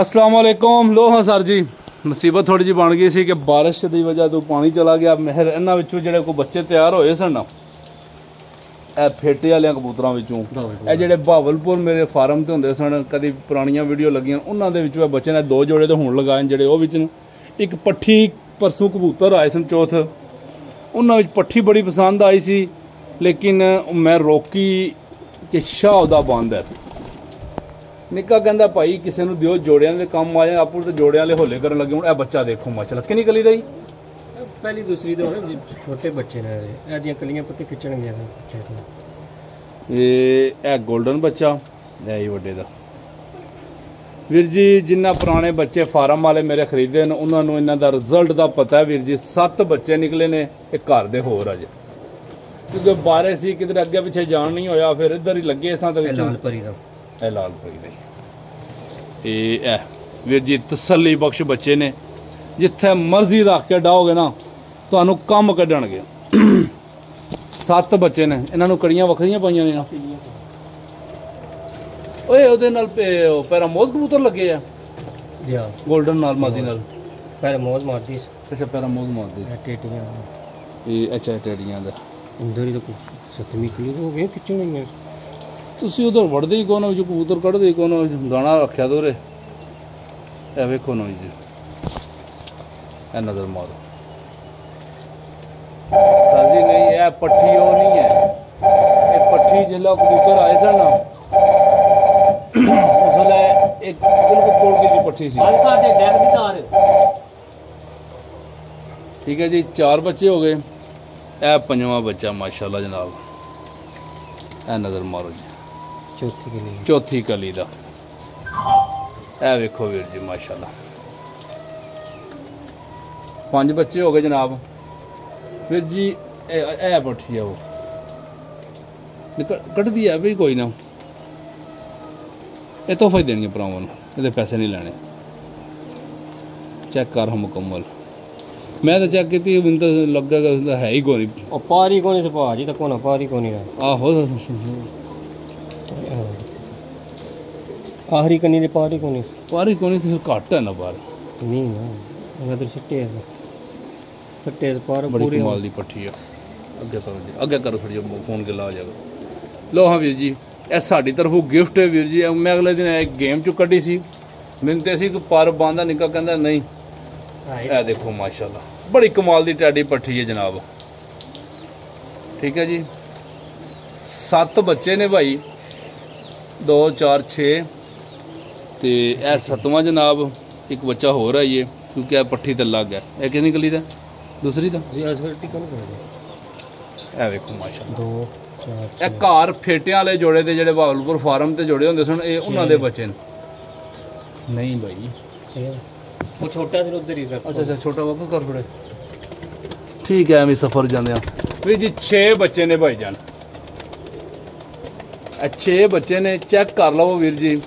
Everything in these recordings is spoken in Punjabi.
ਅਸਲਾਮ ਵਾਲੇਕੁਮ ਲੋ ਹਾਂ ਸਰ ਜੀ ਮੁਸੀਬਤ ਥੋੜੀ ਜਿਹੀ ਬਣ ਗਈ ਸੀ ਕਿ ਬਾਰਿਸ਼ ਦੀ ਵਜ੍ਹਾ ਤੋਂ ਪਾਣੀ ਚਲਾ ਗਿਆ। ਮਹਿਰ ਇਹਨਾਂ ਵਿੱਚੋਂ ਜਿਹੜੇ ਕੋ ਬੱਚੇ ਤਿਆਰ ਹੋਏ ਸਨ ਇਹ ਫੇਟੇ ਵਾਲਿਆਂ ਕਬੂਤਰਾਂ ਵਿੱਚੋਂ। ਇਹ ਜਿਹੜੇ ਬਾਵਲਪੁਰ ਮੇਰੇ ਫਾਰਮ ਤੇ ਹੁੰਦੇ ਸਨ ਕਦੀ ਪੁਰਾਣੀਆਂ ਵੀਡੀਓ ਲੱਗੀਆਂ ਉਹਨਾਂ ਦੇ ਵਿੱਚੋਂ ਇਹ ਬੱਚੇ ਨੇ ਦੋ ਜੋੜੇ ਤੇ ਹੁਣ ਲਗਾਏ ਨੇ ਜਿਹੜੇ ਉਹ ਵਿੱਚ ਨੇ। ਇੱਕ ਪੱਠੀ ਪਰਸੋਂ ਕਬੂਤਰ ਆਏ ਸਨ ਚੌਥ। ਉਹਨਾਂ ਵਿੱਚ ਪੱਠੀ ਬੜੀ ਪਸੰਦ ਆਈ ਸੀ ਲੇਕਿਨ ਮੈਂ ਰੋਕੀ ਕਿ ਸ਼ਾਹ ਦਾ ਬੰਦ ਹੈ। ਨਿੱਕਾ ਕਹਿੰਦਾ ਭਾਈ ਕਿਸੇ ਨੂੰ ਦਿਓ ਜੋੜਿਆਂ ਦੇ ਕੰਮ ਆਏ ਆਪੂ ਤੇ ਜੋੜਿਆਂ ਵਾਲੇ ਹੋਲੇ ਕਰਨ ਲੱਗੇ ਹੁਣ। ਇਹ ਬੱਚਾ ਦੇਖੋ ਮਾਸ਼ਾਅੱਲਾ ਕਿੰਨੀ ਕਲੀ ਦਾ ਜੀ? ਪਹਿਲੀ ਦੂਸਰੀ ਦੇ ਹੋਣੇ ਛੋਟੇ ਬੱਚੇ ਨੇ ਇਹ। ਦੀਆਂ ਕਲੀਆਂ ਪੱਤੇ ਖਿੱਚਣ ਗਿਆ ਸੀ ਬੱਚੇ ਤੋਂ ਇਹ ਇਹ 골ਡਨ ਬੱਚਾ ਇਹ ਹੀ ਵੱਡੇ ਦਾ। ਵੀਰ ਜੀ ਜਿੰਨਾ ਪੁਰਾਣੇ ਬੱਚੇ ਫਾਰਮ ਵਾਲੇ ਮੇਰੇ ਖਰੀਦੇ ਨੇ ਉਹਨਾਂ ਨੂੰ ਇਹਨਾਂ ਦਾ ਰਿਜ਼ਲਟ ਦਾ ਪਤਾ ਹੈ ਵੀਰ ਜੀ। ਸੱਤ ਬੱਚੇ ਨਿਕਲੇ ਨੇ ਇਹ ਘਰ ਦੇ ਹੋਰ ਅਜੇ। ਕਿਉਂਕਿ ਬਾਰੇ ਸੀ ਕਿਧਰ ਅੱਗੇ ਪਿੱਛੇ ਜਾਣ ਨਹੀਂ ਹੋਇਆ ਫਿਰ ਇੱਧਰ ਹੀ ਲੱਗੇ ਸਾਂ ਤੇ ਲਾਲ ਪਰੀ ਦਾ। ਲਾਲ ਪਈ ਦੇ ਇਹ ਇਹ ਵੀਰ ਜੀ ਤਸੱਲੀ ਬਖਸ਼ ਬੱਚੇ ਨੇ। ਜਿੱਥੇ ਮਰਜ਼ੀ ਰੱਖ ਕੇ ਡਾਓਗੇ ਨਾ ਤੁਹਾਨੂੰ ਕੰਮ ਕੱਢਣਗੇ। ਸੱਤ ਬੱਚੇ ਨੇ ਇਹਨਾਂ ਨੂੰ ਕੜੀਆਂ ਵੱਖਰੀਆਂ ਪਾਈਆਂ ਨੇ ਨਾ ਓਏ ਉਹਦੇ ਨਾਲ ਪੇ- ਉਹ ਪੈਰਾਮੋਜ਼ ਕਬੂਤਰ ਲੱਗੇ ਆ। ਲਿਆ। 골ਡਨ ਨਾਲ ਮਾਦੀ ਨਾਲ। ਪਹਿਲੇ ਮੋਜ਼ ਮਾਰਦੀ ਸੀ। ਅੱਛਾ ਪੈਰਾਮੋਜ਼ ਮਾਰਦੇ ਇਹ ਟੇਟੀਆਂ। ਇਹ ਅੱਛਾ ਟੈਡੀਆਂ ਦਾ। ਅੰਦਰ ਹੀ ਤਾਂ ਸੱਤਵੀਂ ਕਲੀ ਹੋ ਖਿੱਚਣ ਗਈਆਂ ਤੁਸੀਂ ਉਧਰ ਵੜਦੇ ਹੀ ਕੋਨ ਵਿੱਚ ਕਬੂਤਰ ਕੱਢਦੇ ਹੀ ਕੋਨ ਵਿੱਚ ਗਾਣਾ ਰੱਖਿਆ ਦੋਰੇ ਇਹ ਵੇਖੋ ਨਾ ਜੀ। ਇਹ ਨਜ਼ਰ ਮਾਰੋ। ਸਰ ਜੀ ਨਹੀਂ ਇਹ ਪੱਠੀ ਉਹ ਨਹੀਂ ਹੈ। ਇਹ ਪੱਠੀ ਜਿਹੜਾ ਕਬੂਤਰ ਆਏ ਸਨ ਨਾ ਉਸ ਵੇਲੇ ਇੱਕ ਬਿਲਕੁਲ ਕੋਲ ਕੇ ਜੀ ਪੱਠੀ ਸੀ। ਹਲਕਾ ਤੇ ਡੈਕ ਦੀ ਤਾਰ ਠੀਕ ਹੈ ਜੀ ਚਾਰ ਬੱਚੇ ਹੋ ਗਏ। ਇਹ ਪੰਜਵਾਂ ਬੱਚਾ ਮਾਸ਼ਾਅੱਲਾ ਜਨਾਬ। ਇਹ ਨਜ਼ਰ ਮਾਰੋ ਜੀ। ਚੌਥੀ ਕਲੀ ਚੌਥੀ ਕਲੀ ਦਾ। ਇਹ ਵੇਖੋ ਵੀਰ ਜੀ ਮਾਸ਼ਾਅੱਲਾ। ਪੰਜ ਬੱਚੇ ਹੋ ਗਏ ਜਨਾਬ। ਵੀਰ ਜੀ ਇਹ ਇਹ ਪੱਠੀ ਆ ਉਹ। ਕੱਢਦੀ ਆ ਵੀ ਕੋਈ ਨਾ। ਇਹ ਤੋਹਫਾ ਦੇਣਗੇ ਭਰਾਵਾਂ ਨੂੰ। ਇਹਦੇ ਪੈਸੇ ਨਹੀਂ ਲੈਣੇ। ਚੈੱਕ ਕਰ ਮੁਕੰਮਲ ਮੈਂ ਤਾਂ ਚੈੱਕ ਕੀਤੀ ਮੈਨੂੰ ਤਾਂ ਲੱਗਾ ਕਿ ਹੈ ਹੀ ਕੋਈ। ਨਹੀਂ ਉਹ ਪਾਰੀ ਕੋਣੀ ਸੀ ਭਾਜੀ ਤਾਂ ਕੋਣਾ ਪਾਰੀ ਕੋਣੀ ਨਾ ਆਹੋ। ਆਖਰੀ ਕੰਨੀ ਦੀ ਪਾਰੀ ਕੋਣੀ ਪਾਰੀ ਨਹੀਂ ਤੇ ਫਿਰ ਘੱਟ ਹੈ ਨਾ ਬਾਹਰ ਨਹੀਂ ਨਾ ਉਹ ਤਾਂ ਸਿੱਟੇ ਆ। ਸਿੱਟੇ ਇਸ ਪਾਰ ਬੜੀ ਪੂਰੇ। ਕਮਾਲ ਦੀ ਪੱਠੀ ਆ। ਅੱਗੇ ਕਰੋ ਜੀ ਅੱਗੇ ਕਰੋ ਥੋੜੀ ਜਿਹੀ ਫੋਨ ਗਿੱਲਾ ਹੋ ਜਾਏਗਾ। ਲੋ ਹਾਂ ਵੀਰ ਜੀ ਇਹ ਸਾਡੀ ਤਰਫੋਂ ਗਿਫਟ ਹੈ ਵੀਰ ਜੀ। ਇਹ ਮੈਂ ਅਗਲੇ ਦਿਨ ਇੱਕ ਗੇਮ ਚ ਕੱਢੀ ਸੀ। ਮੈਨੂੰ ਤੇ ਸੀ ਕਿ ਪਰ ਬਾਂਦਾ ਨਿੱਕਾ ਕਹਿੰਦਾ ਨਹੀਂ ਇਹ ਦੇਖੋ ਮਾਸ਼ਾਅੱਲਾ। ਬੜੀ ਕਮਾਲ ਦੀ ਟੈਡੀ ਪੱਠੀ ਹੈ ਜਨਾਬ। ਠੀਕ ਹੈ ਜੀ। ਸੱਤ ਬੱਚੇ ਨੇ ਭਾਈ। 2 4 6 ਤੇ ਇਹ ਸੱਤਵਾਂ ਜਨਾਬ ਇੱਕ ਬੱਚਾ ਹੋਰ ਆਈਏ ਕਿਉਂਕਿ ਇਹ ਪੱਠੀ ਤੇ ਲੱਗ ਹੈ ਇਹ ਕਿੰਨੀ ਗਲੀ ਦਾ? ਦੂਸਰੀ ਦਾ? ਜੀ ਅਸਰਟੀ ਕਰਦੇ ਇਹ ਵੇਖੋ ਮਾਸ਼ਾਅੱਲਾ। 2 4 ਇਹ ਘਰ ਫੇਟਿਆਂ ਵਾਲੇ ਜੋੜੇ ਦੇ ਜਿਹੜੇ ਬਾਵਲਪੁਰ ਫਾਰਮ ਤੇ ਜੋੜੇ ਹੁੰਦੇ ਸਨ ਇਹ ਉਹਨਾਂ ਦੇ ਬੱਚੇ ਨੇ। ਨਹੀਂ ਭਾਈ ਉਹ ਛੋਟਾ ਸੀ ਉਧਰ ਹੀ ਰੱਖ ਅੱਛਾ ਅੱਛਾ ਛੋਟਾ ਵਾਪਸ ਕਰ ਫੜੇ ਠੀਕ ਹੈ ਐਵੇਂ ਸਫਰ ਜਾਂਦੇ ਆ। ਵੀ ਜੀ 6 ਬੱਚੇ ਨੇ ਭਾਈ ਜਾਨ ਇਹ 6 ਬੱਚੇ ਨੇ ਚੈੱਕ ਕਰ ਲਵੋ ਵੀਰ ਜੀ,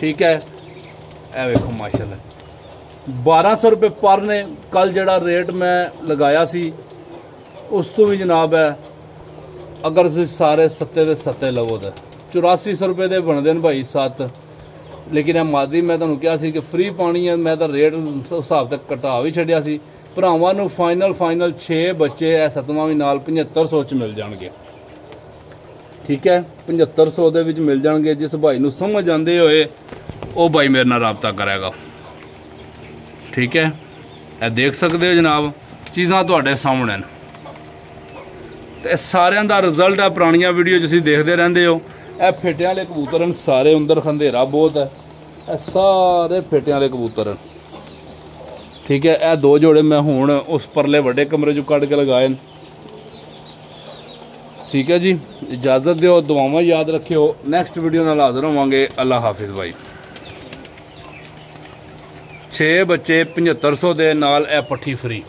ਠੀਕ ਹੈ? ਇਹ ਵੇਖੋ, ਮਾਸ਼ਾਅੱਲਾ। 1200 ਰੁਪਏ ਪਰ ਨੇ, ਕੱਲ ਜਿਹੜਾ ਰੇਟ ਮੈਂ ਲਗਾਇਆ ਸੀ, ਉਸ ਤੋਂ ਵੀ ਜਨਾਬ ਹੈ, ਅਗਰ ਤੁਸੀਂ ਸਾਰੇ ਸੱਤੇ ਦੇ ਸੱਤੇ ਲਵੋ ਤਾਂ। 8400 ਰੁਪਏ ਦੇ ਬਣਦੇ ਨੇ ਭਾਈ ਸੱਤ। ਲੇਕਿਨ ਇਹ ਮਾਦੀ, ਮੈਂ ਤੁਹਾਨੂੰ ਕਿਹਾ ਸੀ ਕਿ ਫ੍ਰੀ ਪਾਣੀ ਹੈ, ਮੈਂ ਤਾਂ ਰੇਟ ਹਿਸਾਬ ਤੱਕ ਘਟਾ ਵੀ ਛੱਡਿਆ ਸੀ। ਭਰਾਵਾਂ ਨੂੰ ਫਾਈਨਲ ਫਾਈਨਲ 6 ਬੱਚੇ ਇਹ ਸਤਵਾਂ ਵੀ ਨਾਲ 7500 ਚ ਮਿਲ ਜਾਣਗੇ। ਠੀਕ ਹੈ? 7500 ਦੇ ਵਿੱਚ ਮਿਲ ਜਾਣਗੇ। ਜਿਸ ਭਾਈ ਨੂੰ ਸਮਝ ਆਂਦੇ ਹੋਏ, ਉਹ ਭਾਈ ਮੇਰੇ ਨਾਲ ਰਾਬਤਾ ਕਰੇਗਾ। ਠੀਕ ਹੈ? ਇਹ ਦੇਖ ਸਕਦੇ ਹੋ ਜਨਾਬ, ਚੀਜ਼ਾਂ ਤੁਹਾਡੇ ਸਾਹਮਣੇ ਨੇ। ਤੇ ਇਹ ਸਾਰਿਆਂ ਦਾ ਰਿਜ਼ਲਟ ਹੈ ਪੁਰਾਣੀਆਂ ਵੀਡੀਓ ਤੁਸੀਂ ਦੇਖਦੇ ਰਹਿੰਦੇ ਹੋ। ਇਹ ਫਿੱਟਿਆਂ ਵਾਲੇ ਕਬੂਤਰ ਹਨ, ਸਾਰੇ ਅੰਦਰ ਖੰਧੇਰਾ ਬਹੁਤ ਹੈ। ਇਹ ਸਾਰੇ ਫਿੱਟਿਆਂ ਵਾਲੇ ਕਬੂਤਰ ਹਨ। ਠੀਕ ਹੈ? ਇਹ ਦੋ ਜੋੜੇ ਮੈਂ ਹੁਣ ਉਸ ਪਰਲੇ ਵੱਡੇ ਕਮਰੇ ਚੋਂ ਕੱਢ ਕੇ ਲਗਾਏ ਨੇ। ਠੀਕ ਹੈ ਜੀ, ਇਜਾਜ਼ਤ ਦਿਓ, ਦੁਆਵਾਂ ਯਾਦ ਰੱਖਿਓ। ਨੈਕਸਟ ਵੀਡੀਓ ਨਾਲ ਹਾਜ਼ਰ ਹੋਵਾਂਗੇ। ਅੱਲਾ ਹਾਫਿਜ਼ ਭਾਈ 6 ਬੱਚੇ 7500 ਦੇ ਨਾਲ ਇਹ ਪੱਠੀ ਫਰੀ